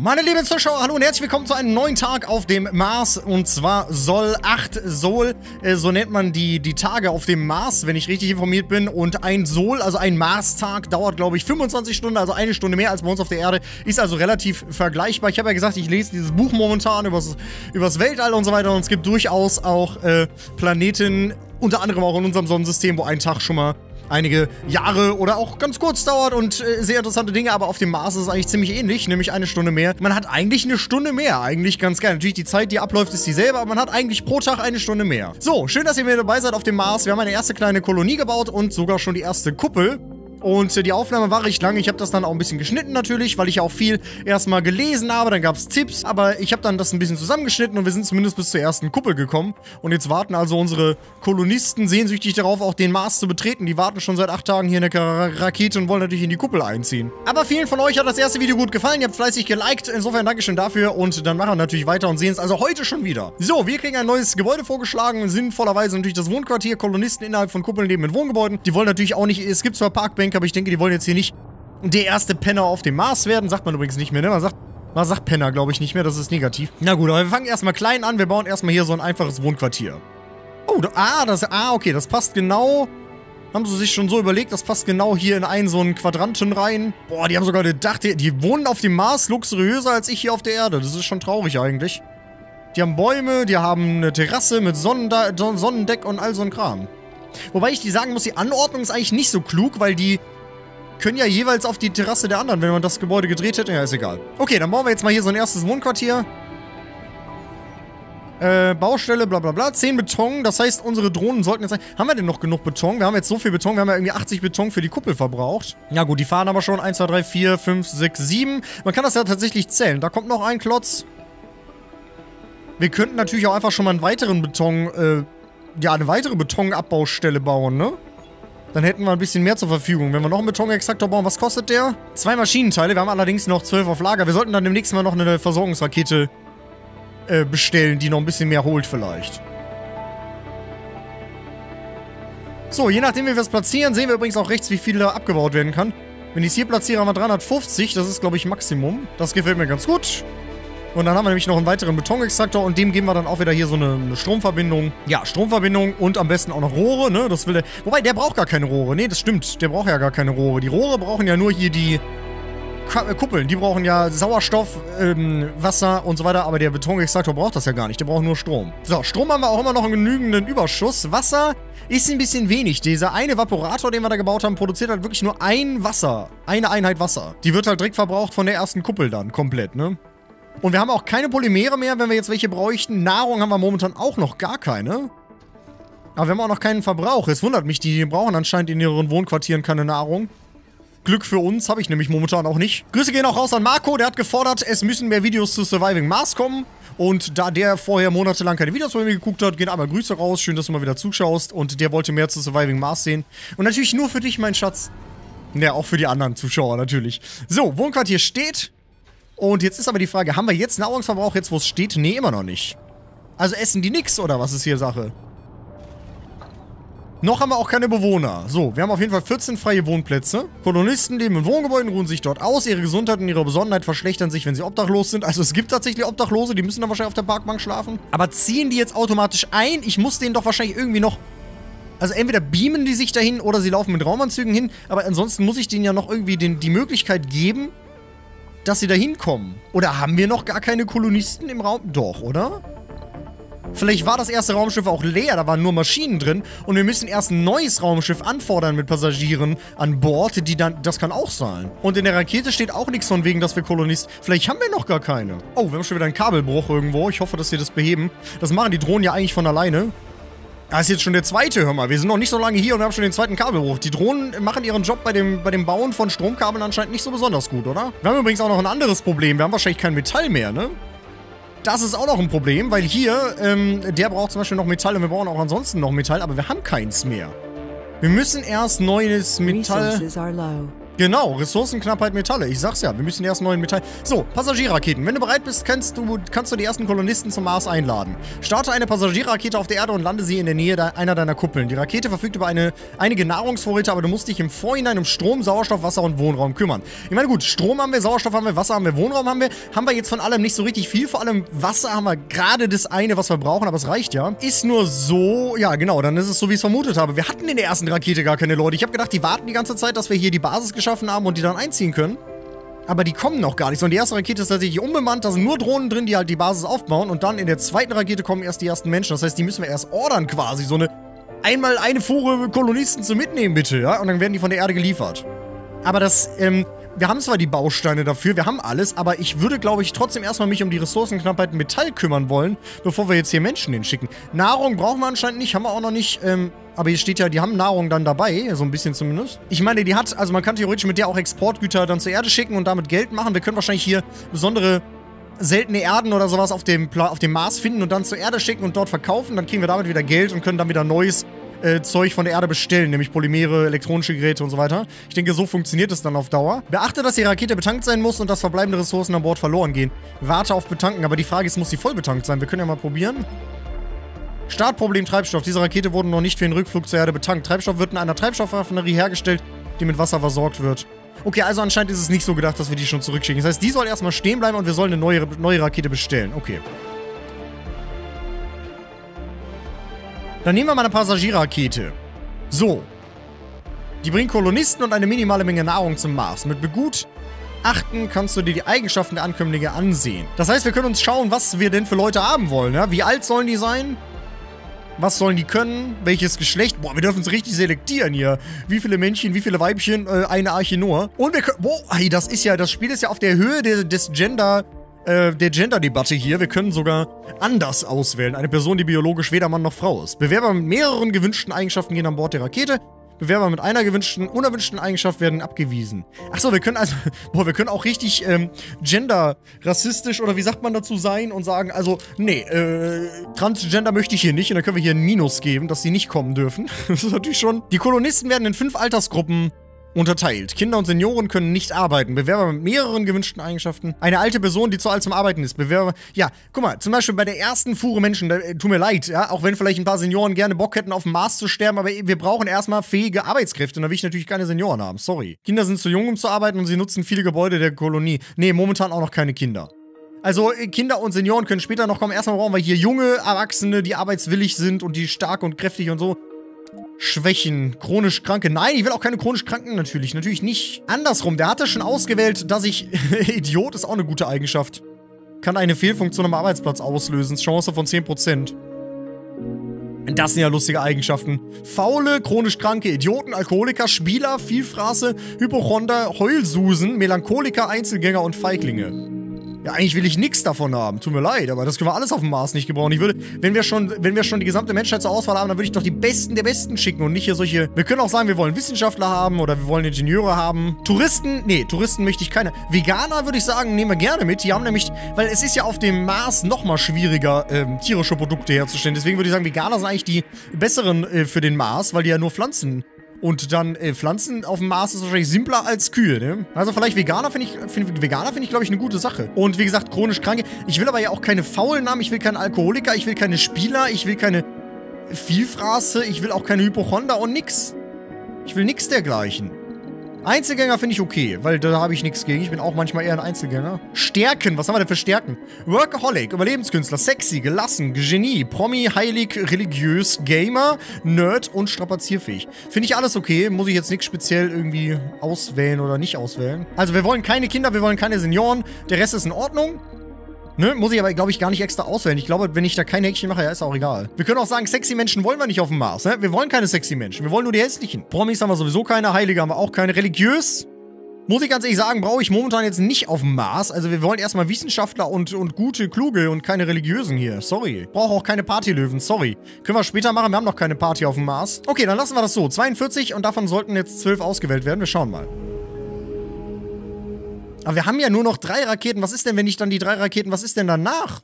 Meine lieben Zuschauer, hallo und herzlich willkommen zu einem neuen Tag auf dem Mars. Und zwar Sol 8 Sol, äh, so nennt man die, die Tage auf dem Mars, wenn ich richtig informiert bin. Und ein Sol, also ein Mars-Tag, dauert glaube ich 25 Stunden, also eine Stunde mehr als bei uns auf der Erde. Ist also relativ vergleichbar. Ich habe ja gesagt, ich lese dieses Buch momentan übers, übers Weltall und so weiter. Und es gibt durchaus auch äh, Planeten, unter anderem auch in unserem Sonnensystem, wo ein Tag schon mal einige Jahre oder auch ganz kurz dauert und äh, sehr interessante Dinge, aber auf dem Mars ist es eigentlich ziemlich ähnlich, nämlich eine Stunde mehr. Man hat eigentlich eine Stunde mehr, eigentlich ganz geil. Natürlich die Zeit, die abläuft, ist dieselbe, aber man hat eigentlich pro Tag eine Stunde mehr. So, schön, dass ihr mit dabei seid auf dem Mars. Wir haben eine erste kleine Kolonie gebaut und sogar schon die erste Kuppel. Und äh, die Aufnahme war recht lang. Ich habe das dann auch ein bisschen geschnitten natürlich, weil ich auch viel erstmal gelesen habe. Dann gab es Tipps, aber ich habe dann das ein bisschen zusammengeschnitten und wir sind zumindest bis zur ersten Kuppel gekommen. Und jetzt warten also unsere Kolonisten sehnsüchtig darauf, auch den Mars zu betreten. Die warten schon seit acht Tagen hier in der Rakete und wollen natürlich in die Kuppel einziehen. Aber vielen von euch hat das erste Video gut gefallen. Ihr habt fleißig geliked. Insofern Dankeschön dafür. Und dann machen wir natürlich weiter und sehen es also heute schon wieder. So, wir kriegen ein neues Gebäude vorgeschlagen. Sinnvollerweise natürlich das Wohnquartier. Kolonisten innerhalb von Kuppeln leben in Wohngebäuden. Die wollen natürlich auch nicht, es gibt zwar Parkbänke, aber ich denke, die wollen jetzt hier nicht der erste Penner auf dem Mars werden. Sagt man übrigens nicht mehr, ne? Man sagt, man sagt Penner, glaube ich, nicht mehr. Das ist negativ. Na gut, aber wir fangen erstmal klein an. Wir bauen erstmal hier so ein einfaches Wohnquartier. Oh, da, ah, das, ah, okay, das passt genau. Haben sie sich schon so überlegt, das passt genau hier in einen so einen Quadranten rein. Boah, die haben sogar gedacht, die, die wohnen auf dem Mars luxuriöser als ich hier auf der Erde. Das ist schon traurig eigentlich. Die haben Bäume, die haben eine Terrasse mit Sonnendeck und all so ein Kram. Wobei ich die sagen muss, die Anordnung ist eigentlich nicht so klug, weil die können ja jeweils auf die Terrasse der anderen, wenn man das Gebäude gedreht hätte. Ja, ist egal. Okay, dann bauen wir jetzt mal hier so ein erstes Wohnquartier. Äh, Baustelle, bla bla bla. 10 Beton, das heißt, unsere Drohnen sollten jetzt... Haben wir denn noch genug Beton? Wir haben jetzt so viel Beton, wir haben ja irgendwie 80 Beton für die Kuppel verbraucht. Ja gut, die fahren aber schon 1, 2, 3, 4, 5, 6, 7. Man kann das ja tatsächlich zählen. Da kommt noch ein Klotz. Wir könnten natürlich auch einfach schon mal einen weiteren Beton, äh, ja, eine weitere Betonabbaustelle bauen, ne? Dann hätten wir ein bisschen mehr zur Verfügung. Wenn wir noch einen Betonextraktor bauen, was kostet der? Zwei Maschinenteile. Wir haben allerdings noch zwölf auf Lager. Wir sollten dann demnächst mal noch eine Versorgungsrakete äh, bestellen, die noch ein bisschen mehr holt vielleicht. So, je nachdem, wie wir es platzieren, sehen wir übrigens auch rechts, wie viel da abgebaut werden kann. Wenn ich es hier platziere, haben wir 350. Das ist, glaube ich, Maximum. Das gefällt mir ganz gut. Und dann haben wir nämlich noch einen weiteren Betonextraktor und dem geben wir dann auch wieder hier so eine, eine, Stromverbindung. Ja, Stromverbindung und am besten auch noch Rohre, ne? Das will der. Wobei, der braucht gar keine Rohre. Ne, das stimmt. Der braucht ja gar keine Rohre. Die Rohre brauchen ja nur hier die äh, Kuppeln. Die brauchen ja Sauerstoff, ähm, Wasser und so weiter. Aber der Betonextraktor braucht das ja gar nicht. Der braucht nur Strom. So, Strom haben wir auch immer noch einen genügenden Überschuss. Wasser ist ein bisschen wenig. Dieser eine Vaporator, den wir da gebaut haben, produziert halt wirklich nur ein Wasser. Eine Einheit Wasser. Die wird halt direkt verbraucht von der ersten Kuppel dann komplett, ne? Und wir haben auch keine Polymere mehr, wenn wir jetzt welche bräuchten. Nahrung haben wir momentan auch noch gar keine. Aber wir haben auch noch keinen Verbrauch. Es wundert mich, die brauchen anscheinend in ihren Wohnquartieren keine Nahrung. Glück für uns habe ich nämlich momentan auch nicht. Grüße gehen auch raus an Marco, der hat gefordert, es müssen mehr Videos zu Surviving Mars kommen. Und da der vorher monatelang keine Videos von mir geguckt hat, gehen einmal Grüße raus. Schön, dass du mal wieder zuschaust. Und der wollte mehr zu Surviving Mars sehen. Und natürlich nur für dich, mein Schatz. Ja, auch für die anderen Zuschauer natürlich. So, Wohnquartier steht. Und jetzt ist aber die Frage, haben wir jetzt Nahrungsverbrauch, jetzt wo es steht? Nee, immer noch nicht. Also essen die nix, oder was ist hier Sache? Noch haben wir auch keine Bewohner. So, wir haben auf jeden Fall 14 freie Wohnplätze. Kolonisten leben in Wohngebäuden, ruhen sich dort aus. Ihre Gesundheit und ihre Besonderheit verschlechtern sich, wenn sie obdachlos sind. Also es gibt tatsächlich Obdachlose, die müssen dann wahrscheinlich auf der Parkbank schlafen. Aber ziehen die jetzt automatisch ein? Ich muss denen doch wahrscheinlich irgendwie noch... Also entweder beamen die sich dahin oder sie laufen mit Raumanzügen hin. Aber ansonsten muss ich denen ja noch irgendwie den, die Möglichkeit geben, dass sie da hinkommen. Oder haben wir noch gar keine Kolonisten im Raum? Doch, oder? Vielleicht war das erste Raumschiff auch leer, da waren nur Maschinen drin und wir müssen erst ein neues Raumschiff anfordern mit Passagieren an Bord, die dann, das kann auch sein. Und in der Rakete steht auch nichts von wegen, dass wir Kolonisten, vielleicht haben wir noch gar keine. Oh, wir haben schon wieder einen Kabelbruch irgendwo, ich hoffe, dass sie das beheben. Das machen die Drohnen ja eigentlich von alleine. Das ist jetzt schon der zweite, hör mal. Wir sind noch nicht so lange hier und wir haben schon den zweiten Kabelbruch. Die Drohnen machen ihren Job bei dem, bei dem Bauen von Stromkabeln anscheinend nicht so besonders gut, oder? Wir haben übrigens auch noch ein anderes Problem. Wir haben wahrscheinlich kein Metall mehr, ne? Das ist auch noch ein Problem, weil hier, ähm, der braucht zum Beispiel noch Metall und wir brauchen auch ansonsten noch Metall, aber wir haben keins mehr. Wir müssen erst neues Metall... Genau, Ressourcenknappheit Metalle. Ich sag's ja, wir müssen erst neuen Metall... So, Passagierraketen. Wenn du bereit bist, kannst du, kannst du die ersten Kolonisten zum Mars einladen. Starte eine Passagierrakete auf der Erde und lande sie in der Nähe de einer deiner Kuppeln. Die Rakete verfügt über eine, einige Nahrungsvorräte, aber du musst dich im Vorhinein um Strom, Sauerstoff, Wasser und Wohnraum kümmern. Ich meine, gut, Strom haben wir, Sauerstoff haben wir, Wasser haben wir, Wohnraum haben wir. Haben wir jetzt von allem nicht so richtig viel. Vor allem Wasser haben wir gerade das eine, was wir brauchen, aber es reicht ja. Ist nur so... Ja, genau, dann ist es so, wie ich es vermutet habe. Wir hatten in der ersten Rakete gar keine Leute. Ich habe gedacht, die warten die ganze Zeit, dass wir hier die Basis geschafft geschaffen haben und die dann einziehen können. Aber die kommen noch gar nicht, sondern die erste Rakete ist tatsächlich unbemannt. Da sind nur Drohnen drin, die halt die Basis aufbauen. Und dann in der zweiten Rakete kommen erst die ersten Menschen. Das heißt, die müssen wir erst ordern quasi. So eine einmal eine Fuhre Kolonisten zu mitnehmen, bitte. Ja? Und dann werden die von der Erde geliefert. Aber das, ähm, wir haben zwar die Bausteine dafür, wir haben alles, aber ich würde, glaube ich, trotzdem erstmal mich um die Ressourcenknappheit Metall kümmern wollen, bevor wir jetzt hier Menschen hinschicken. Nahrung brauchen wir anscheinend nicht, haben wir auch noch nicht, ähm, aber hier steht ja, die haben Nahrung dann dabei, so ein bisschen zumindest. Ich meine, die hat, also man kann theoretisch mit der auch Exportgüter dann zur Erde schicken und damit Geld machen. Wir können wahrscheinlich hier besondere seltene Erden oder sowas auf dem, auf dem Mars finden und dann zur Erde schicken und dort verkaufen. Dann kriegen wir damit wieder Geld und können dann wieder neues äh, Zeug von der Erde bestellen, nämlich Polymere, elektronische Geräte und so weiter. Ich denke, so funktioniert es dann auf Dauer. Beachte, dass die Rakete betankt sein muss und dass verbleibende Ressourcen an Bord verloren gehen. Warte auf Betanken, aber die Frage ist, muss sie voll betankt sein? Wir können ja mal probieren. Startproblem Treibstoff. Diese Rakete wurde noch nicht für den Rückflug zur Erde betankt. Treibstoff wird in einer Treibstoffraffinerie hergestellt, die mit Wasser versorgt wird. Okay, also anscheinend ist es nicht so gedacht, dass wir die schon zurückschicken. Das heißt, die soll erstmal stehen bleiben und wir sollen eine neue, neue Rakete bestellen. Okay. Dann nehmen wir mal eine Passagierrakete. So. Die bringt Kolonisten und eine minimale Menge Nahrung zum Mars. Mit Begutachten kannst du dir die Eigenschaften der Ankömmlinge ansehen. Das heißt, wir können uns schauen, was wir denn für Leute haben wollen. Ja? Wie alt sollen die sein? Was sollen die können? Welches Geschlecht? Boah, wir dürfen es richtig selektieren hier. Wie viele Männchen, wie viele Weibchen, äh, eine Arche nur. Und wir können... Boah, hey, das ist ja... Das Spiel ist ja auf der Höhe de, des Gender... Äh, der Gender-Debatte hier. Wir können sogar anders auswählen. Eine Person, die biologisch weder Mann noch Frau ist. Bewerber mit mehreren gewünschten Eigenschaften gehen an Bord der Rakete. Bewerber mit einer gewünschten, unerwünschten Eigenschaft werden abgewiesen. Achso, wir können also, boah, wir können auch richtig ähm, gender-rassistisch oder wie sagt man dazu sein und sagen, also, nee, äh, Transgender möchte ich hier nicht und dann können wir hier ein Minus geben, dass sie nicht kommen dürfen. das ist natürlich schon. Die Kolonisten werden in fünf Altersgruppen unterteilt. Kinder und Senioren können nicht arbeiten. Bewerber mit mehreren gewünschten Eigenschaften. Eine alte Person, die zu alt zum Arbeiten ist. Bewerber. Ja, guck mal, zum Beispiel bei der ersten Fuhre Menschen, da, äh, tut mir leid, ja, auch wenn vielleicht ein paar Senioren gerne Bock hätten, auf dem Mars zu sterben, aber wir brauchen erstmal fähige Arbeitskräfte und da will ich natürlich keine Senioren haben. Sorry. Kinder sind zu jung, um zu arbeiten und sie nutzen viele Gebäude der Kolonie. Nee, momentan auch noch keine Kinder. Also äh, Kinder und Senioren können später noch kommen. Erstmal brauchen wir hier junge Erwachsene, die arbeitswillig sind und die stark und kräftig und so. Schwächen. Chronisch Kranke. Nein, ich will auch keine chronisch Kranken natürlich. Natürlich nicht. Andersrum, der hatte schon ausgewählt, dass ich... Idiot ist auch eine gute Eigenschaft. Kann eine Fehlfunktion am Arbeitsplatz auslösen. Chance von 10%. Das sind ja lustige Eigenschaften. Faule, chronisch kranke Idioten, Alkoholiker, Spieler, Vielfraße, Hypochonder, Heulsusen, Melancholiker, Einzelgänger und Feiglinge. Ja, eigentlich will ich nichts davon haben. Tut mir leid, aber das können wir alles auf dem Mars nicht gebrauchen. Ich würde, wenn wir schon, wenn wir schon die gesamte Menschheit zur Auswahl haben, dann würde ich doch die Besten der Besten schicken und nicht hier solche. Wir können auch sagen, wir wollen Wissenschaftler haben oder wir wollen Ingenieure haben. Touristen, nee, Touristen möchte ich keine. Veganer würde ich sagen, nehmen wir gerne mit. Die haben nämlich, weil es ist ja auf dem Mars noch mal schwieriger, ähm, tierische Produkte herzustellen. Deswegen würde ich sagen, Veganer sind eigentlich die besseren äh, für den Mars, weil die ja nur Pflanzen und dann äh, Pflanzen auf dem Mars ist wahrscheinlich simpler als Kühe, ne? Also vielleicht Veganer finde ich, find, Veganer finde ich, glaube ich, eine gute Sache. Und wie gesagt, chronisch Kranke. Ich will aber ja auch keine Faulen haben, ich will keinen Alkoholiker, ich will keine Spieler, ich will keine Vielfraße, ich will auch keine Hypochonder und nix. Ich will nix dergleichen. Einzelgänger finde ich okay, weil da habe ich nichts gegen. Ich bin auch manchmal eher ein Einzelgänger. Stärken, was haben wir denn für Stärken? Workaholic, Überlebenskünstler, sexy, gelassen, Genie, Promi, heilig, religiös, Gamer, Nerd und strapazierfähig. Finde ich alles okay, muss ich jetzt nichts speziell irgendwie auswählen oder nicht auswählen. Also wir wollen keine Kinder, wir wollen keine Senioren, der Rest ist in Ordnung. Ne? Muss ich aber, glaube ich, gar nicht extra auswählen. Ich glaube, wenn ich da kein Häkchen mache, ja, ist auch egal. Wir können auch sagen, sexy Menschen wollen wir nicht auf dem Mars. Ne? Wir wollen keine sexy Menschen. Wir wollen nur die hässlichen. Promis haben wir sowieso keine. Heilige haben wir auch keine. Religiös muss ich ganz ehrlich sagen, brauche ich momentan jetzt nicht auf dem Mars. Also wir wollen erstmal Wissenschaftler und, und gute, kluge und keine Religiösen hier. Sorry. Brauche auch keine Partylöwen. Sorry. Können wir später machen. Wir haben noch keine Party auf dem Mars. Okay, dann lassen wir das so. 42 und davon sollten jetzt 12 ausgewählt werden. Wir schauen mal. Aber wir haben ja nur noch drei Raketen. Was ist denn, wenn ich dann die drei Raketen, was ist denn danach?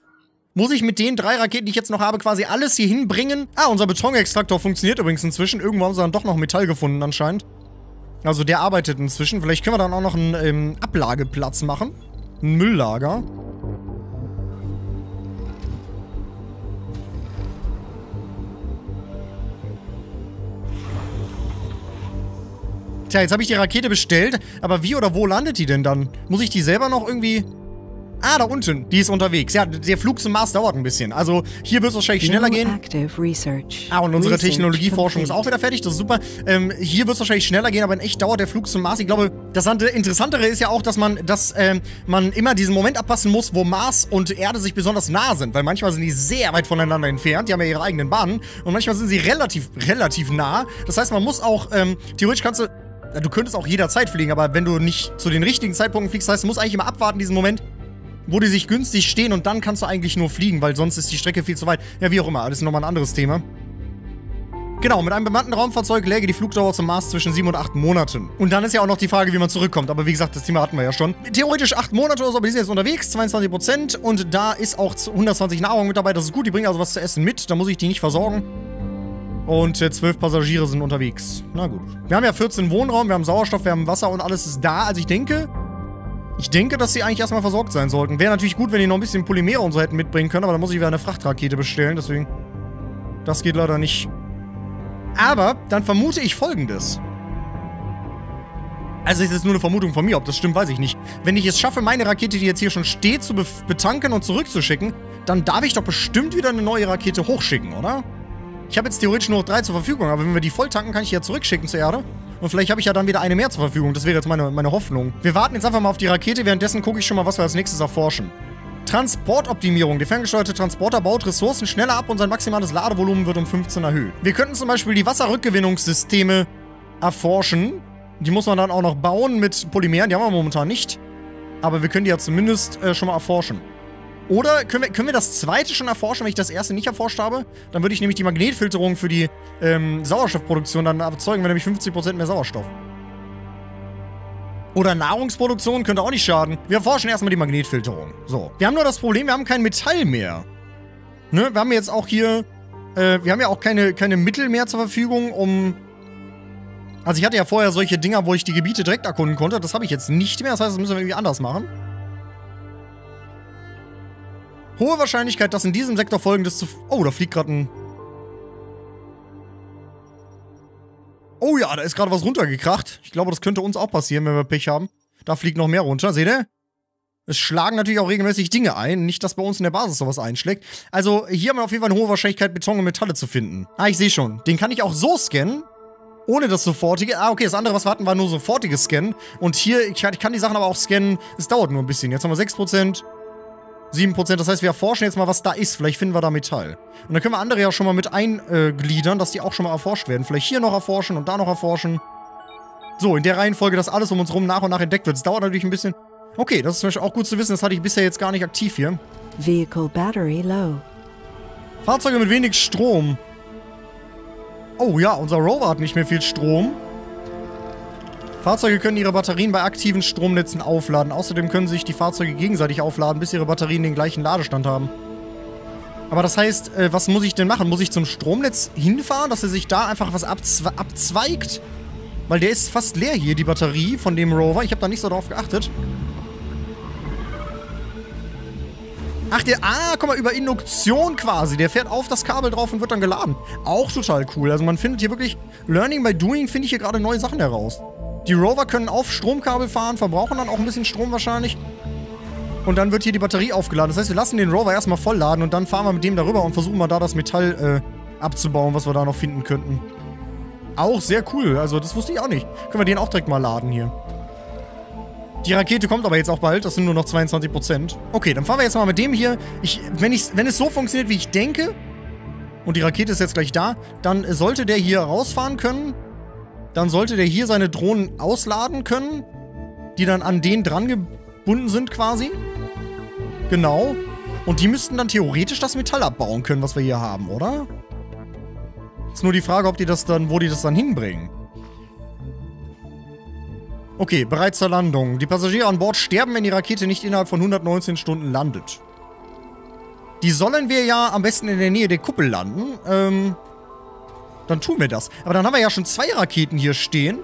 Muss ich mit den drei Raketen, die ich jetzt noch habe, quasi alles hier hinbringen? Ah, unser Betonextraktor funktioniert übrigens inzwischen. Irgendwo haben sie dann doch noch Metall gefunden anscheinend. Also der arbeitet inzwischen. Vielleicht können wir dann auch noch einen ähm, Ablageplatz machen. Ein Mülllager. Tja, jetzt habe ich die Rakete bestellt, aber wie oder wo landet die denn dann? Muss ich die selber noch irgendwie... Ah, da unten. Die ist unterwegs. Ja, der Flug zum Mars dauert ein bisschen. Also hier wird es wahrscheinlich schneller gehen. Ah, und unsere Technologieforschung ist auch wieder fertig. Das ist super. Ähm, hier wird es wahrscheinlich schneller gehen, aber in echt dauert der Flug zum Mars. Ich glaube, das Interessantere ist ja auch, dass man, dass, ähm, man immer diesen Moment abpassen muss, wo Mars und Erde sich besonders nah sind. Weil manchmal sind die sehr weit voneinander entfernt. Die haben ja ihre eigenen Bahnen. Und manchmal sind sie relativ, relativ nah. Das heißt, man muss auch, ähm, theoretisch kannst du du könntest auch jederzeit fliegen, aber wenn du nicht zu den richtigen Zeitpunkten fliegst, heißt, du musst eigentlich immer abwarten, diesen Moment, wo die sich günstig stehen und dann kannst du eigentlich nur fliegen, weil sonst ist die Strecke viel zu weit. Ja, wie auch immer, das ist nochmal ein anderes Thema. Genau, mit einem bemannten Raumfahrzeug läge die Flugdauer zum Mars zwischen 7 und 8 Monaten. Und dann ist ja auch noch die Frage, wie man zurückkommt. Aber wie gesagt, das Thema hatten wir ja schon. Theoretisch 8 Monate oder so, aber die sind jetzt unterwegs, 22%. Und da ist auch 120 Nahrung mit dabei, das ist gut. Die bringen also was zu essen mit, da muss ich die nicht versorgen. Und äh, 12 Passagiere sind unterwegs. Na gut. Wir haben ja 14 Wohnraum, wir haben Sauerstoff, wir haben Wasser und alles ist da. Also ich denke, ich denke, dass sie eigentlich erstmal versorgt sein sollten. Wäre natürlich gut, wenn die noch ein bisschen Polymere und so hätten mitbringen können, aber dann muss ich wieder eine Frachtrakete bestellen, deswegen... Das geht leider nicht. Aber dann vermute ich folgendes. Also es ist nur eine Vermutung von mir, ob das stimmt, weiß ich nicht. Wenn ich es schaffe, meine Rakete, die jetzt hier schon steht, zu betanken und zurückzuschicken, dann darf ich doch bestimmt wieder eine neue Rakete hochschicken, oder? Ich habe jetzt theoretisch nur noch drei zur Verfügung, aber wenn wir die voll tanken, kann ich die ja zurückschicken zur Erde. Und vielleicht habe ich ja dann wieder eine mehr zur Verfügung. Das wäre jetzt meine, meine Hoffnung. Wir warten jetzt einfach mal auf die Rakete. Währenddessen gucke ich schon mal, was wir als nächstes erforschen. Transportoptimierung. Der ferngesteuerte Transporter baut Ressourcen schneller ab und sein maximales Ladevolumen wird um 15 erhöht. Wir könnten zum Beispiel die Wasserrückgewinnungssysteme erforschen. Die muss man dann auch noch bauen mit Polymeren. Die haben wir momentan nicht. Aber wir können die ja zumindest äh, schon mal erforschen. Oder können wir, können wir das zweite schon erforschen, wenn ich das erste nicht erforscht habe? Dann würde ich nämlich die Magnetfilterung für die ähm, Sauerstoffproduktion dann erzeugen, wir nämlich 50% mehr Sauerstoff. Oder Nahrungsproduktion könnte auch nicht schaden. Wir erforschen erstmal die Magnetfilterung. So. Wir haben nur das Problem, wir haben kein Metall mehr. Ne? Wir haben jetzt auch hier... Äh, wir haben ja auch keine, keine Mittel mehr zur Verfügung, um... Also ich hatte ja vorher solche Dinger, wo ich die Gebiete direkt erkunden konnte. Das habe ich jetzt nicht mehr. Das heißt, das müssen wir irgendwie anders machen. Hohe Wahrscheinlichkeit, dass in diesem Sektor folgendes zu... Oh, da fliegt gerade ein... Oh ja, da ist gerade was runtergekracht. Ich glaube, das könnte uns auch passieren, wenn wir Pech haben. Da fliegt noch mehr runter. Seht ihr? Es schlagen natürlich auch regelmäßig Dinge ein. Nicht, dass bei uns in der Basis sowas einschlägt. Also, hier haben wir auf jeden Fall eine hohe Wahrscheinlichkeit, Beton und Metalle zu finden. Ah, ich sehe schon. Den kann ich auch so scannen. Ohne das sofortige. Ah, okay, das andere, was wir hatten, war nur sofortiges Scannen. Und hier, ich kann die Sachen aber auch scannen. Es dauert nur ein bisschen. Jetzt haben wir 6%. 7%. Das heißt, wir erforschen jetzt mal, was da ist. Vielleicht finden wir da Metall. Und dann können wir andere ja schon mal mit eingliedern, dass die auch schon mal erforscht werden. Vielleicht hier noch erforschen und da noch erforschen. So, in der Reihenfolge, dass alles um uns rum nach und nach entdeckt wird. Das dauert natürlich ein bisschen. Okay, das ist zum Beispiel auch gut zu wissen. Das hatte ich bisher jetzt gar nicht aktiv hier. Vehicle Battery low. Fahrzeuge mit wenig Strom. Oh ja, unser Rover hat nicht mehr viel Strom. Fahrzeuge können ihre Batterien bei aktiven Stromnetzen aufladen. Außerdem können sich die Fahrzeuge gegenseitig aufladen, bis ihre Batterien den gleichen Ladestand haben. Aber das heißt, äh, was muss ich denn machen? Muss ich zum Stromnetz hinfahren, dass er sich da einfach was abzwe abzweigt? Weil der ist fast leer hier, die Batterie von dem Rover. Ich habe da nicht so drauf geachtet. Ach, der, ah, guck mal, über Induktion quasi. Der fährt auf das Kabel drauf und wird dann geladen. Auch total cool. Also man findet hier wirklich, Learning by Doing finde ich hier gerade neue Sachen heraus. Die Rover können auf Stromkabel fahren, verbrauchen dann auch ein bisschen Strom wahrscheinlich. Und dann wird hier die Batterie aufgeladen. Das heißt, wir lassen den Rover erstmal vollladen und dann fahren wir mit dem darüber und versuchen mal da das Metall äh, abzubauen, was wir da noch finden könnten. Auch sehr cool. Also das wusste ich auch nicht. Können wir den auch direkt mal laden hier. Die Rakete kommt aber jetzt auch bald. Das sind nur noch 22%. Okay, dann fahren wir jetzt mal mit dem hier. Ich, wenn, ich, wenn es so funktioniert, wie ich denke, und die Rakete ist jetzt gleich da, dann sollte der hier rausfahren können dann sollte der hier seine Drohnen ausladen können, die dann an den dran gebunden sind quasi. Genau. Und die müssten dann theoretisch das Metall abbauen können, was wir hier haben, oder? Ist nur die Frage, ob die das dann, wo die das dann hinbringen. Okay, bereits zur Landung. Die Passagiere an Bord sterben, wenn die Rakete nicht innerhalb von 119 Stunden landet. Die sollen wir ja am besten in der Nähe der Kuppel landen. Ähm, dann tun wir das. Aber dann haben wir ja schon zwei Raketen hier stehen.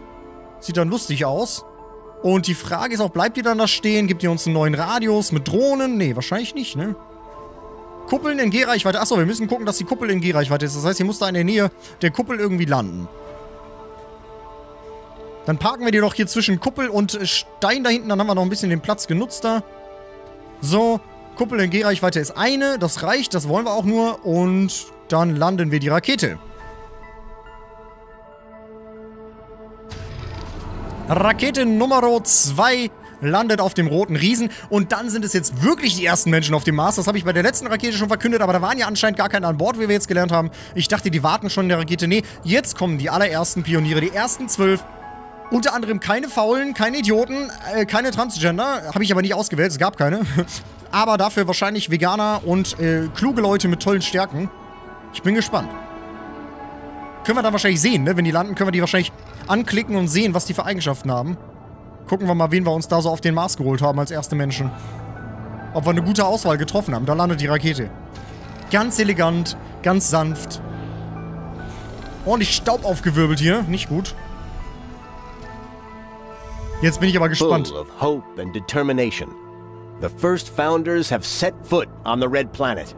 Sieht dann lustig aus. Und die Frage ist auch, bleibt die dann da stehen? Gibt ihr uns einen neuen Radius mit Drohnen? Nee, wahrscheinlich nicht, ne? Kuppeln in Gehreichweite. Achso, wir müssen gucken, dass die Kuppel in Gehreichweite ist. Das heißt, hier muss da in der Nähe der Kuppel irgendwie landen. Dann parken wir die doch hier zwischen Kuppel und Stein da hinten. Dann haben wir noch ein bisschen den Platz genutzt da. So, Kuppel in Gehreichweite ist eine. Das reicht, das wollen wir auch nur. Und dann landen wir die Rakete. Rakete Nummer 2 landet auf dem roten Riesen. Und dann sind es jetzt wirklich die ersten Menschen auf dem Mars. Das habe ich bei der letzten Rakete schon verkündet, aber da waren ja anscheinend gar keine an Bord, wie wir jetzt gelernt haben. Ich dachte, die warten schon in der Rakete. Nee, jetzt kommen die allerersten Pioniere, die ersten zwölf. Unter anderem keine Faulen, keine Idioten, äh, keine Transgender. Habe ich aber nicht ausgewählt, es gab keine. aber dafür wahrscheinlich Veganer und äh, kluge Leute mit tollen Stärken. Ich bin gespannt. Können wir dann wahrscheinlich sehen, ne? Wenn die landen, können wir die wahrscheinlich anklicken und sehen, was die für Eigenschaften haben. Gucken wir mal, wen wir uns da so auf den Mars geholt haben als erste Menschen. Ob wir eine gute Auswahl getroffen haben. Da landet die Rakete. Ganz elegant, ganz sanft. Ordentlich Staub aufgewirbelt hier. Nicht gut. Jetzt bin ich aber gespannt. Full of hope and determination. The first founders have set foot on the red planet.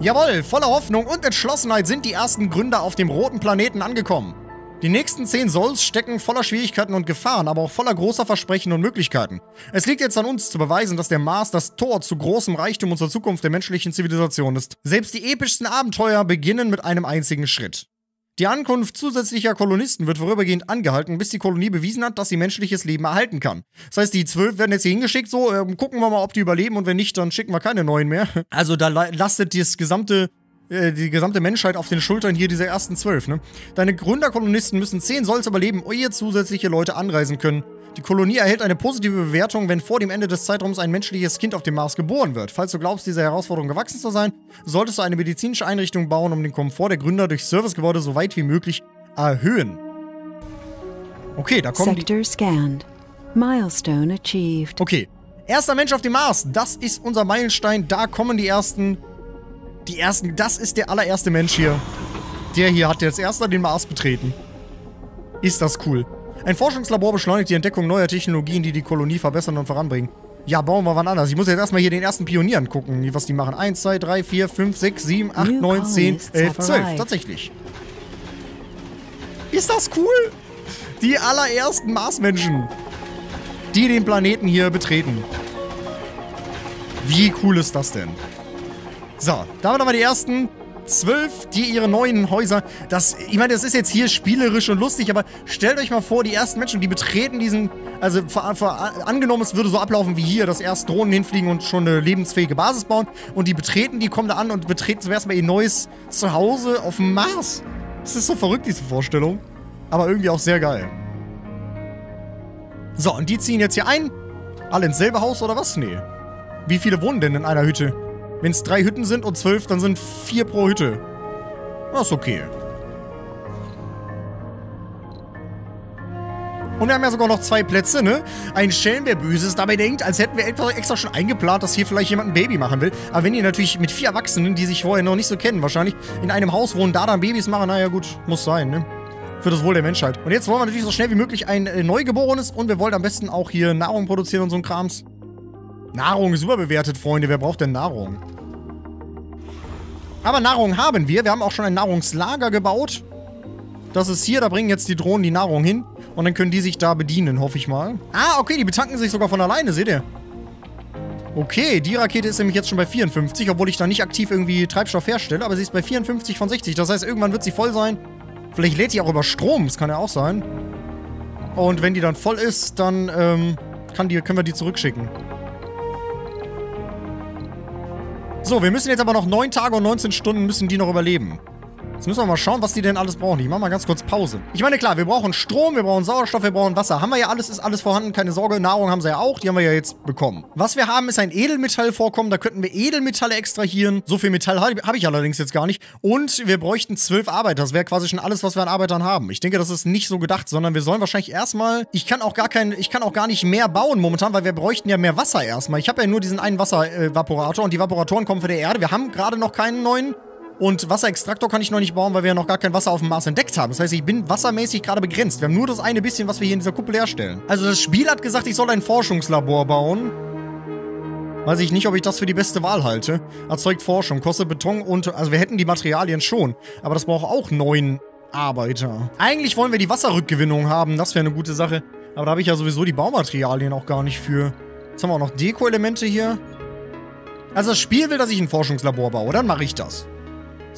Jawohl, voller Hoffnung und Entschlossenheit sind die ersten Gründer auf dem roten Planeten angekommen. Die nächsten 10 Souls stecken voller Schwierigkeiten und Gefahren, aber auch voller großer Versprechen und Möglichkeiten. Es liegt jetzt an uns zu beweisen, dass der Mars das Tor zu großem Reichtum und zur Zukunft der menschlichen Zivilisation ist. Selbst die epischsten Abenteuer beginnen mit einem einzigen Schritt. Die Ankunft zusätzlicher Kolonisten wird vorübergehend angehalten, bis die Kolonie bewiesen hat, dass sie menschliches Leben erhalten kann. Das heißt, die zwölf werden jetzt hier hingeschickt, so, äh, gucken wir mal, ob die überleben und wenn nicht, dann schicken wir keine neuen mehr. Also da lastet das gesamte äh, die gesamte Menschheit auf den Schultern hier dieser ersten zwölf, ne? Deine Gründerkolonisten müssen zehn Solls überleben, ehe zusätzliche Leute anreisen können. Die Kolonie erhält eine positive Bewertung, wenn vor dem Ende des Zeitraums ein menschliches Kind auf dem Mars geboren wird. Falls du glaubst, dieser Herausforderung gewachsen zu sein, solltest du eine medizinische Einrichtung bauen, um den Komfort der Gründer durch Servicegebäude so weit wie möglich erhöhen. Okay, da kommen Sector die... scanned. Milestone achieved. Okay. Erster Mensch auf dem Mars. Das ist unser Meilenstein. Da kommen die ersten die ersten, das ist der allererste Mensch hier. Der hier hat jetzt erster den Mars betreten. Ist das cool. Ein Forschungslabor beschleunigt die Entdeckung neuer Technologien, die die Kolonie verbessern und voranbringen. Ja, bauen wir wann anders. Ich muss jetzt erstmal hier den ersten Pionier angucken, was die machen. 1, 2, 3, 4, 5, 6, 7, 8, 9, 10, 11, 12. Tatsächlich. Ist das cool? Die allerersten Marsmenschen, die den Planeten hier betreten. Wie cool ist das denn? So, damit haben wir die ersten zwölf, die ihre neuen Häuser. Das, ich meine, das ist jetzt hier spielerisch und lustig, aber stellt euch mal vor, die ersten Menschen, die betreten diesen, also vor, vor, angenommen, es würde so ablaufen wie hier, dass erst Drohnen hinfliegen und schon eine lebensfähige Basis bauen und die betreten, die kommen da an und betreten zum ersten Mal ihr neues Zuhause auf dem Mars. Das ist so verrückt, diese Vorstellung. Aber irgendwie auch sehr geil. So, und die ziehen jetzt hier ein. Alle ins selbe Haus oder was? Nee. Wie viele wohnen denn in einer Hütte? Wenn es drei Hütten sind und zwölf, dann sind vier pro Hütte. Das ist okay. Und wir haben ja sogar noch zwei Plätze, ne? Ein Schelm, der Böses dabei denkt, als hätten wir extra schon eingeplant, dass hier vielleicht jemand ein Baby machen will. Aber wenn ihr natürlich mit vier Erwachsenen, die sich vorher noch nicht so kennen, wahrscheinlich in einem Haus wohnen, da dann Babys machen, naja gut, muss sein, ne? Für das Wohl der Menschheit. Und jetzt wollen wir natürlich so schnell wie möglich ein äh, Neugeborenes und wir wollen am besten auch hier Nahrung produzieren und so ein Krams. Nahrung ist überbewertet, Freunde. Wer braucht denn Nahrung? Aber Nahrung haben wir. Wir haben auch schon ein Nahrungslager gebaut. Das ist hier. Da bringen jetzt die Drohnen die Nahrung hin. Und dann können die sich da bedienen, hoffe ich mal. Ah, okay. Die betanken sich sogar von alleine. Seht ihr? Okay, die Rakete ist nämlich jetzt schon bei 54, obwohl ich da nicht aktiv irgendwie Treibstoff herstelle. Aber sie ist bei 54 von 60. Das heißt, irgendwann wird sie voll sein. Vielleicht lädt sie auch über Strom. Das kann ja auch sein. Und wenn die dann voll ist, dann ähm, die, können wir die zurückschicken. So, wir müssen jetzt aber noch 9 Tage und 19 Stunden müssen die noch überleben. Jetzt müssen wir mal schauen, was die denn alles brauchen. Ich mache mal ganz kurz Pause. Ich meine, klar, wir brauchen Strom, wir brauchen Sauerstoff, wir brauchen Wasser. Haben wir ja alles, ist alles vorhanden, keine Sorge. Nahrung haben sie ja auch, die haben wir ja jetzt bekommen. Was wir haben, ist ein Edelmetallvorkommen. Da könnten wir Edelmetalle extrahieren. So viel Metall habe hab ich allerdings jetzt gar nicht. Und wir bräuchten zwölf Arbeiter. Das wäre quasi schon alles, was wir an Arbeitern haben. Ich denke, das ist nicht so gedacht, sondern wir sollen wahrscheinlich erstmal... Ich kann auch gar kein, ich kann auch gar nicht mehr bauen momentan, weil wir bräuchten ja mehr Wasser erstmal. Ich habe ja nur diesen einen Wasservaporator und die Vaporatoren kommen von der Erde. Wir haben gerade noch keinen neuen Und Wasserextraktor kann ich noch nicht bauen, weil wir ja noch gar kein Wasser auf dem Mars entdeckt haben. Das heißt, ich bin wassermäßig gerade begrenzt. Wir haben nur das eine bisschen, was wir hier in dieser Kuppel herstellen. Also das Spiel hat gesagt, ich soll ein Forschungslabor bauen. Weiß ich nicht, ob ich das für die beste Wahl halte. Erzeugt Forschung, kostet Beton und... Also wir hätten die Materialien schon. Aber das braucht auch neun Arbeiter. Eigentlich wollen wir die Wasserrückgewinnung haben. Das wäre eine gute Sache. Aber da habe ich ja sowieso die Baumaterialien auch gar nicht für. Jetzt haben wir auch noch Deko-Elemente hier. Also das Spiel will, dass ich ein Forschungslabor baue. Dann mache ich das.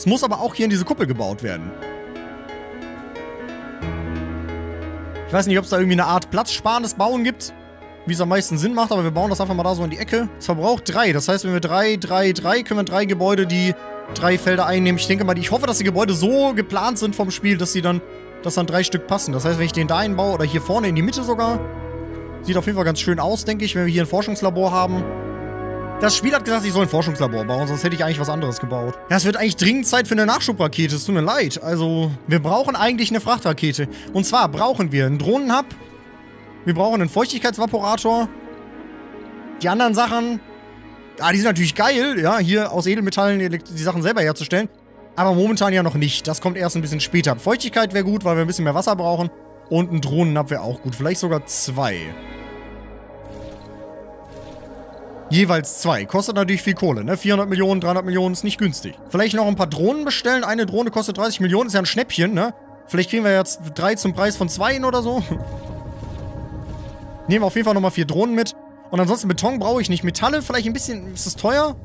Es muss aber auch hier in diese Kuppel gebaut werden. Ich weiß nicht, ob es da irgendwie eine Art platzsparendes Bauen gibt, wie es am meisten Sinn macht, aber wir bauen das einfach mal da so in die Ecke. Es verbraucht drei. Das heißt, wenn wir drei, drei, drei, können wir drei Gebäude, die drei Felder einnehmen. Ich denke mal, ich hoffe, dass die Gebäude so geplant sind vom Spiel, dass sie dann, dass dann drei Stück passen. Das heißt, wenn ich den da einbaue oder hier vorne in die Mitte sogar, sieht auf jeden Fall ganz schön aus, denke ich, wenn wir hier ein Forschungslabor haben. Das Spiel hat gesagt, ich soll ein Forschungslabor bauen, sonst hätte ich eigentlich was anderes gebaut. Ja, es wird eigentlich dringend Zeit für eine Nachschubrakete, es tut mir leid. Also, wir brauchen eigentlich eine Frachtrakete. Und zwar brauchen wir einen Drohnenhub, wir brauchen einen Feuchtigkeitsvaporator, die anderen Sachen, ah, die sind natürlich geil, ja, hier aus Edelmetallen die Sachen selber herzustellen. Aber momentan ja noch nicht. Das kommt erst ein bisschen später. Feuchtigkeit wäre gut, weil wir ein bisschen mehr Wasser brauchen. Und ein Drohnenhub wäre auch gut. Vielleicht sogar zwei. Jeweils zwei. Kostet natürlich viel Kohle, ne? 400 Millionen, 300 Millionen ist nicht günstig. Vielleicht noch ein paar Drohnen bestellen. Eine Drohne kostet 30 Millionen, ist ja ein Schnäppchen, ne? Vielleicht kriegen wir jetzt drei zum Preis von zwei oder so. Nehmen wir auf jeden Fall nochmal vier Drohnen mit. Und ansonsten Beton brauche ich nicht. Metalle vielleicht ein bisschen... Ist das teuer?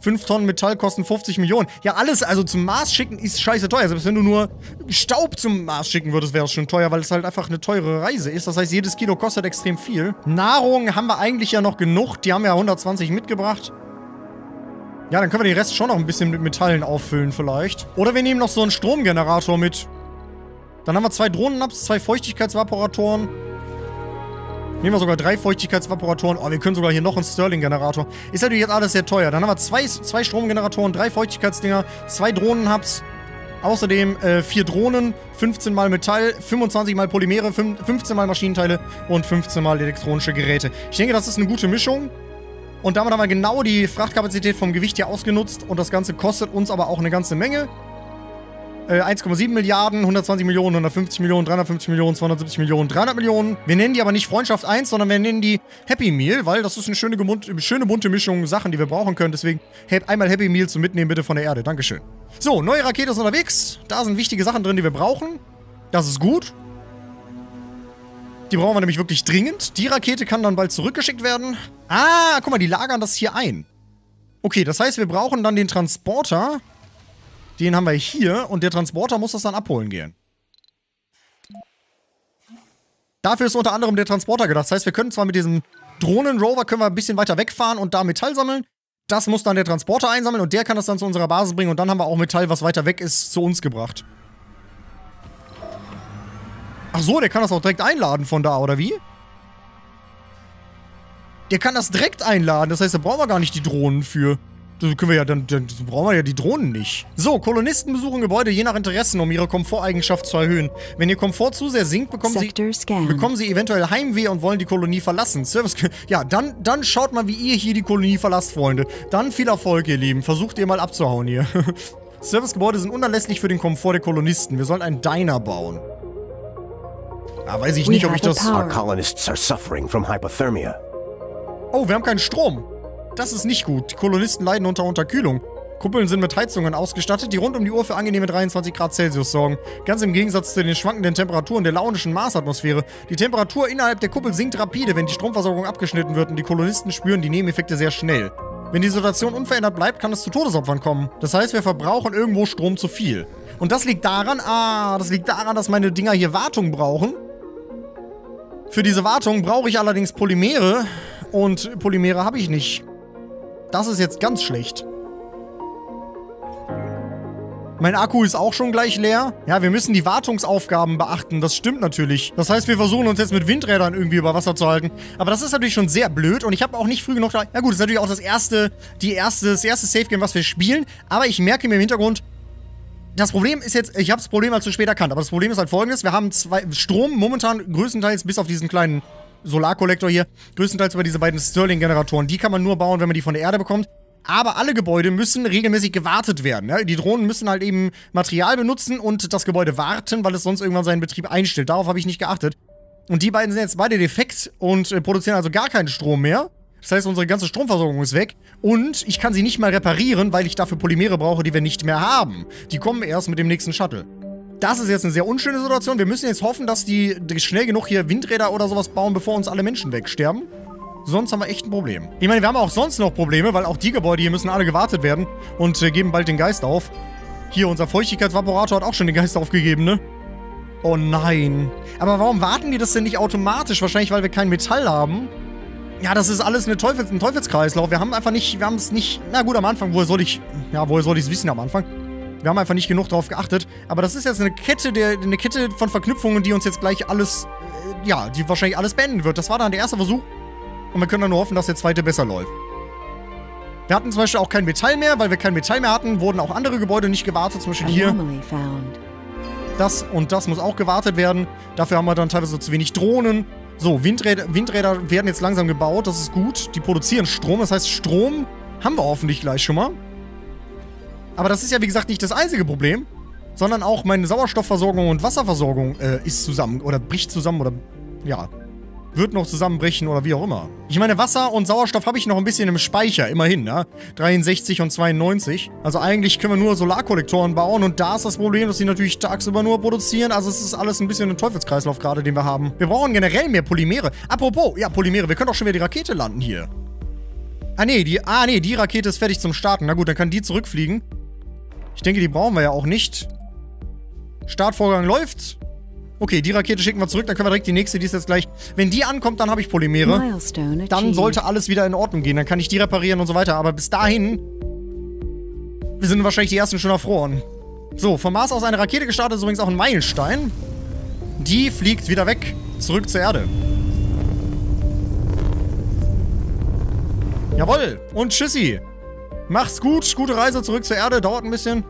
5 Tonnen Metall kosten 50 Millionen. Ja, alles, also zum Mars schicken ist scheiße teuer. Selbst wenn du nur Staub zum Mars schicken würdest, wäre es schon teuer, weil es halt einfach eine teure Reise ist. Das heißt, jedes Kilo kostet extrem viel. Nahrung haben wir eigentlich ja noch genug. Die haben ja 120 mitgebracht. Ja, dann können wir den Rest schon noch ein bisschen mit Metallen auffüllen vielleicht. Oder wir nehmen noch so einen Stromgenerator mit. Dann haben wir zwei Drohnennaps, zwei Feuchtigkeitsvaporatoren. Nehmen wir sogar drei Feuchtigkeitsvaporatoren. Oh, wir können sogar hier noch einen Stirling-Generator. Ist natürlich jetzt alles sehr teuer. Dann haben wir zwei, zwei Stromgeneratoren, drei Feuchtigkeitsdinger, zwei Drohnenhubs. Außerdem äh, vier Drohnen, 15 mal Metall, 25 mal Polymere, 15 mal Maschinenteile und 15 mal elektronische Geräte. Ich denke, das ist eine gute Mischung. Und damit haben wir genau die Frachtkapazität vom Gewicht hier ausgenutzt. Und das Ganze kostet uns aber auch eine ganze Menge. 1,7 äh, Milliarden, 120 Millionen, 150 Millionen, 350 Millionen, 270 Millionen, 300 Millionen. Wir nennen die aber nicht Freundschaft 1, sondern wir nennen die Happy Meal, weil das ist eine schöne, schöne bunte Mischung Sachen, die wir brauchen können. Deswegen einmal Happy Meal zum Mitnehmen bitte von der Erde. Dankeschön. So, neue Rakete ist unterwegs. Da sind wichtige Sachen drin, die wir brauchen. Das ist gut. Die brauchen wir nämlich wirklich dringend. Die Rakete kann dann bald zurückgeschickt werden. Ah, guck mal, die lagern das hier ein. Okay, das heißt, wir brauchen dann den Transporter den haben wir hier und der Transporter muss das dann abholen gehen. Dafür ist unter anderem der Transporter gedacht. Das heißt, wir können zwar mit diesem Drohnenrover können wir ein bisschen weiter wegfahren und da Metall sammeln. Das muss dann der Transporter einsammeln und der kann das dann zu unserer Basis bringen und dann haben wir auch Metall, was weiter weg ist, zu uns gebracht. Ach so, der kann das auch direkt einladen von da, oder wie? Der kann das direkt einladen, das heißt, da brauchen wir gar nicht die Drohnen für. Das können wir ja, dann, dann brauchen wir ja die Drohnen nicht. So, Kolonisten besuchen Gebäude je nach Interessen, um ihre Komforteigenschaft zu erhöhen. Wenn ihr Komfort zu sehr sinkt, bekommen sie, bekommen sie eventuell Heimweh und wollen die Kolonie verlassen. Service, ja, dann, dann schaut mal, wie ihr hier die Kolonie verlasst, Freunde. Dann viel Erfolg, ihr Lieben. Versucht ihr mal abzuhauen hier. Servicegebäude sind unerlässlich für den Komfort der Kolonisten. Wir sollen einen Diner bauen. Ah, weiß ich nicht, ob ich das... Our colonists are suffering from hypothermia. Oh, wir haben keinen Strom. Das ist nicht gut. Die Kolonisten leiden unter Unterkühlung. Kuppeln sind mit Heizungen ausgestattet, die rund um die Uhr für angenehme 23 Grad Celsius sorgen. Ganz im Gegensatz zu den schwankenden Temperaturen der launischen Marsatmosphäre. Die Temperatur innerhalb der Kuppel sinkt rapide, wenn die Stromversorgung abgeschnitten wird und die Kolonisten spüren die Nebeneffekte sehr schnell. Wenn die Situation unverändert bleibt, kann es zu Todesopfern kommen. Das heißt, wir verbrauchen irgendwo Strom zu viel. Und das liegt daran, ah, das liegt daran, dass meine Dinger hier Wartung brauchen. Für diese Wartung brauche ich allerdings Polymere. Und Polymere habe ich nicht. Das ist jetzt ganz schlecht. Mein Akku ist auch schon gleich leer. Ja, wir müssen die Wartungsaufgaben beachten. Das stimmt natürlich. Das heißt, wir versuchen uns jetzt mit Windrädern irgendwie über Wasser zu halten. Aber das ist natürlich schon sehr blöd. Und ich habe auch nicht früh genug... Da ja gut, das ist natürlich auch das erste, die erste, das erste Safe-Game, was wir spielen. Aber ich merke mir im Hintergrund, das Problem ist jetzt, ich habe das Problem halt zu spät erkannt, aber das Problem ist halt folgendes, wir haben zwei, Strom momentan größtenteils bis auf diesen kleinen Solarkollektor hier, größtenteils über diese beiden Stirling-Generatoren. Die kann man nur bauen, wenn man die von der Erde bekommt. Aber alle Gebäude müssen regelmäßig gewartet werden. Ja? Die Drohnen müssen halt eben Material benutzen und das Gebäude warten, weil es sonst irgendwann seinen Betrieb einstellt. Darauf habe ich nicht geachtet. Und die beiden sind jetzt beide defekt und äh, produzieren also gar keinen Strom mehr. Das heißt, unsere ganze Stromversorgung ist weg. Und ich kann sie nicht mal reparieren, weil ich dafür Polymere brauche, die wir nicht mehr haben. Die kommen erst mit dem nächsten Shuttle. Das ist jetzt eine sehr unschöne Situation. Wir müssen jetzt hoffen, dass die schnell genug hier Windräder oder sowas bauen, bevor uns alle Menschen wegsterben. Sonst haben wir echt ein Problem. Ich meine, wir haben auch sonst noch Probleme, weil auch die Gebäude hier müssen alle gewartet werden und äh, geben bald den Geist auf. Hier, unser Feuchtigkeitsvaporator hat auch schon den Geist aufgegeben, ne? Oh nein. Aber warum warten die das denn nicht automatisch? Wahrscheinlich, weil wir kein Metall haben. Ja, das ist alles eine Teufels ein Teufelskreislauf. Wir haben einfach nicht, wir haben es nicht, na gut, am Anfang, woher soll ich, ja, woher soll ich es wissen am Anfang? Wir haben einfach nicht genug darauf geachtet. Aber das ist jetzt eine Kette, der, eine Kette von Verknüpfungen, die uns jetzt gleich alles, äh, ja, die wahrscheinlich alles beenden wird. Das war dann der erste Versuch. Und wir können dann nur hoffen, dass der zweite besser läuft. Wir hatten zum Beispiel auch kein Metall mehr, weil wir kein Metall mehr hatten, wurden auch andere Gebäude nicht gewartet, zum Beispiel hier. Das und das muss auch gewartet werden. Dafür haben wir dann teilweise zu wenig Drohnen. So, Windräder, Windräder werden jetzt langsam gebaut, das ist gut. Die produzieren Strom, das heißt Strom haben wir hoffentlich gleich schon mal. Aber das ist ja wie gesagt nicht das einzige Problem, sondern auch meine Sauerstoffversorgung und Wasserversorgung äh, ist zusammen oder bricht zusammen oder ja, wird noch zusammenbrechen oder wie auch immer. Ich meine, Wasser und Sauerstoff habe ich noch ein bisschen im Speicher, immerhin, ne? 63 und 92. Also eigentlich können wir nur Solarkollektoren bauen und da ist das Problem, dass sie natürlich tagsüber nur produzieren. Also es ist alles ein bisschen ein Teufelskreislauf gerade, den wir haben. Wir brauchen generell mehr Polymere. Apropos, ja, Polymere, wir können auch schon wieder die Rakete landen hier. Ah, nee, die, ah, nee, die Rakete ist fertig zum Starten. Na gut, dann kann die zurückfliegen. Ich denke, die brauchen wir ja auch nicht. Startvorgang läuft. Okay, die Rakete schicken wir zurück, dann können wir direkt die nächste, die ist jetzt gleich. Wenn die ankommt, dann habe ich Polymere. Dann sollte alles wieder in Ordnung gehen. Dann kann ich die reparieren und so weiter. Aber bis dahin wir sind wahrscheinlich die ersten schon erfroren. So, vom Mars aus eine Rakete gestartet, ist übrigens auch ein Meilenstein. Die fliegt wieder weg, zurück zur Erde. Jawoll, und tschüssi. Mach's gut, gute Reise zurück zur Erde, dauert ein bisschen.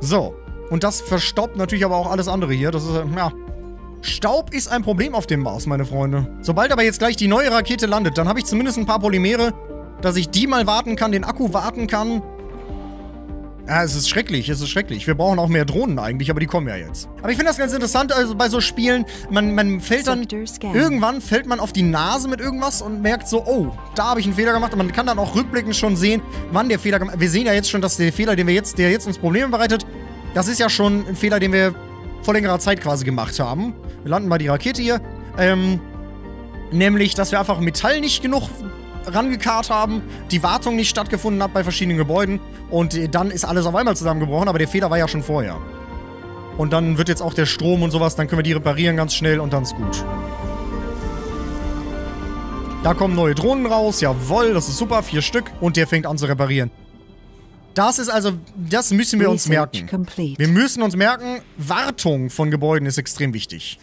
So, und das verstaubt natürlich aber auch alles andere hier. Das ist, ja... Staub ist ein Problem auf dem Mars, meine Freunde. Sobald aber jetzt gleich die neue Rakete landet, dann habe ich zumindest ein paar Polymere, dass ich die mal warten kann, den Akku warten kann. Ja, es ist schrecklich, es ist schrecklich. Wir brauchen auch mehr Drohnen eigentlich, aber die kommen ja jetzt. Aber ich finde das ganz interessant, also bei so Spielen, man, man fällt dann, irgendwann fällt man auf die Nase mit irgendwas und merkt so, oh, da habe ich einen Fehler gemacht. Und man kann dann auch rückblickend schon sehen, wann der Fehler gemacht Wir sehen ja jetzt schon, dass der Fehler, den wir jetzt, der jetzt uns Probleme bereitet, das ist ja schon ein Fehler, den wir vor längerer Zeit quasi gemacht haben. Wir landen mal die Rakete hier. Ähm, nämlich, dass wir einfach Metall nicht genug rangekarrt haben, die Wartung nicht stattgefunden hat bei verschiedenen Gebäuden und dann ist alles auf einmal zusammengebrochen, aber der Fehler war ja schon vorher. Und dann wird jetzt auch der Strom und sowas, dann können wir die reparieren ganz schnell und dann ist gut. Da kommen neue Drohnen raus, jawoll, das ist super, vier Stück und der fängt an zu reparieren. Das ist also, das müssen wir uns merken. Wir müssen uns merken, Wartung von Gebäuden ist extrem wichtig.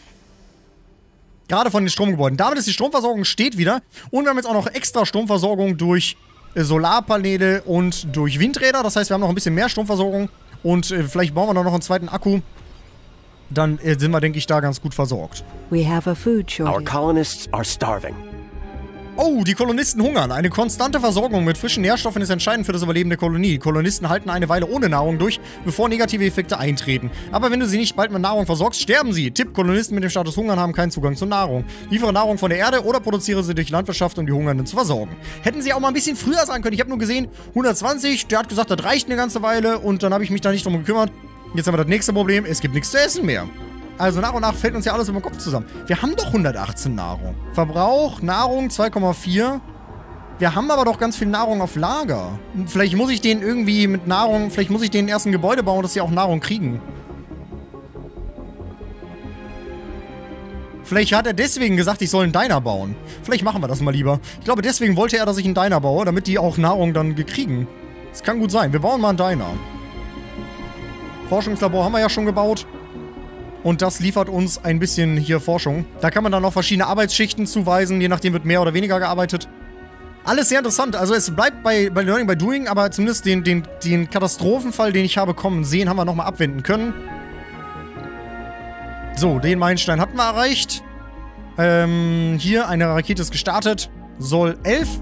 Gerade von den Stromgebäuden. Damit ist die Stromversorgung steht wieder. Und wir haben jetzt auch noch extra Stromversorgung durch äh, Solarpaneele und durch Windräder. Das heißt, wir haben noch ein bisschen mehr Stromversorgung. Und äh, vielleicht bauen wir da noch einen zweiten Akku. Dann äh, sind wir, denke ich, da ganz gut versorgt. We have a food shortage. Our colonists are starving. Oh, die Kolonisten hungern. Eine konstante Versorgung mit frischen Nährstoffen ist entscheidend für das Überleben der Kolonie. Die Kolonisten halten eine Weile ohne Nahrung durch, bevor negative Effekte eintreten. Aber wenn du sie nicht bald mit Nahrung versorgst, sterben sie. Tipp, Kolonisten mit dem Status Hungern haben keinen Zugang zu Nahrung. Liefere Nahrung von der Erde oder produziere sie durch Landwirtschaft, um die Hungernden zu versorgen. Hätten sie auch mal ein bisschen früher sagen können. Ich habe nur gesehen, 120, der hat gesagt, das reicht eine ganze Weile und dann habe ich mich da nicht drum gekümmert. Jetzt haben wir das nächste Problem, es gibt nichts zu essen mehr. Also nach und nach fällt uns ja alles über den Kopf zusammen. Wir haben doch 118 Nahrung. Verbrauch, Nahrung 2,4. Wir haben aber doch ganz viel Nahrung auf Lager. Vielleicht muss ich denen irgendwie mit Nahrung, vielleicht muss ich denen erst ein Gebäude bauen, dass sie auch Nahrung kriegen. Vielleicht hat er deswegen gesagt, ich soll einen Diner bauen. Vielleicht machen wir das mal lieber. Ich glaube, deswegen wollte er, dass ich einen Diner baue, damit die auch Nahrung dann kriegen. Das kann gut sein. Wir bauen mal einen Diner. Forschungslabor haben wir ja schon gebaut. Und das liefert uns ein bisschen hier Forschung. Da kann man dann noch verschiedene Arbeitsschichten zuweisen, je nachdem wird mehr oder weniger gearbeitet. Alles sehr interessant. Also es bleibt bei, bei Learning by Doing, aber zumindest den, den, den Katastrophenfall, den ich habe kommen sehen, haben wir nochmal abwenden können. So, den Meilenstein hatten wir erreicht. Ähm, hier, eine Rakete ist gestartet. Soll 11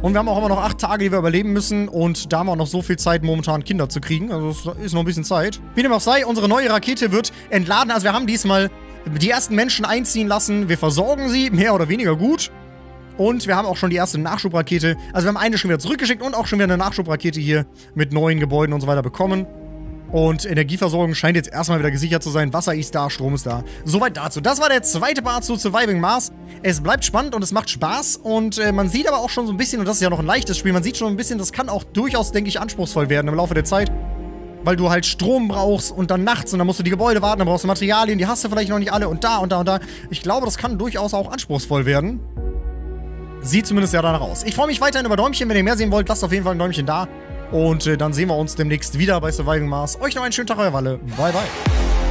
Und wir haben auch immer noch acht Tage, die wir überleben müssen. Und da haben wir auch noch so viel Zeit, momentan Kinder zu kriegen. Also es ist noch ein bisschen Zeit. Wie dem auch sei, unsere neue Rakete wird entladen. Also wir haben diesmal die ersten Menschen einziehen lassen. Wir versorgen sie, mehr oder weniger gut. Und wir haben auch schon die erste Nachschubrakete. Also wir haben eine schon wieder zurückgeschickt und auch schon wieder eine Nachschubrakete hier mit neuen Gebäuden und so weiter bekommen. Und Energieversorgung scheint jetzt erstmal wieder gesichert zu sein. Wasser ist da, Strom ist da. Soweit dazu. Das war der zweite Part zu Surviving Mars. Es bleibt spannend und es macht Spaß. Und äh, man sieht aber auch schon so ein bisschen, und das ist ja noch ein leichtes Spiel, man sieht schon ein bisschen, das kann auch durchaus, denke ich, anspruchsvoll werden im Laufe der Zeit. Weil du halt Strom brauchst und dann nachts und dann musst du die Gebäude warten, dann brauchst du Materialien, die hast du vielleicht noch nicht alle und da und da und da. Ich glaube, das kann durchaus auch anspruchsvoll werden. Sieht zumindest ja danach aus. Ich freue mich weiterhin über Däumchen. Wenn ihr mehr sehen wollt, lasst auf jeden Fall ein Däumchen da. Und äh, dann sehen wir uns demnächst wieder bei Surviving Mars. Euch noch einen schönen Tag, euer Walle. Bye, bye.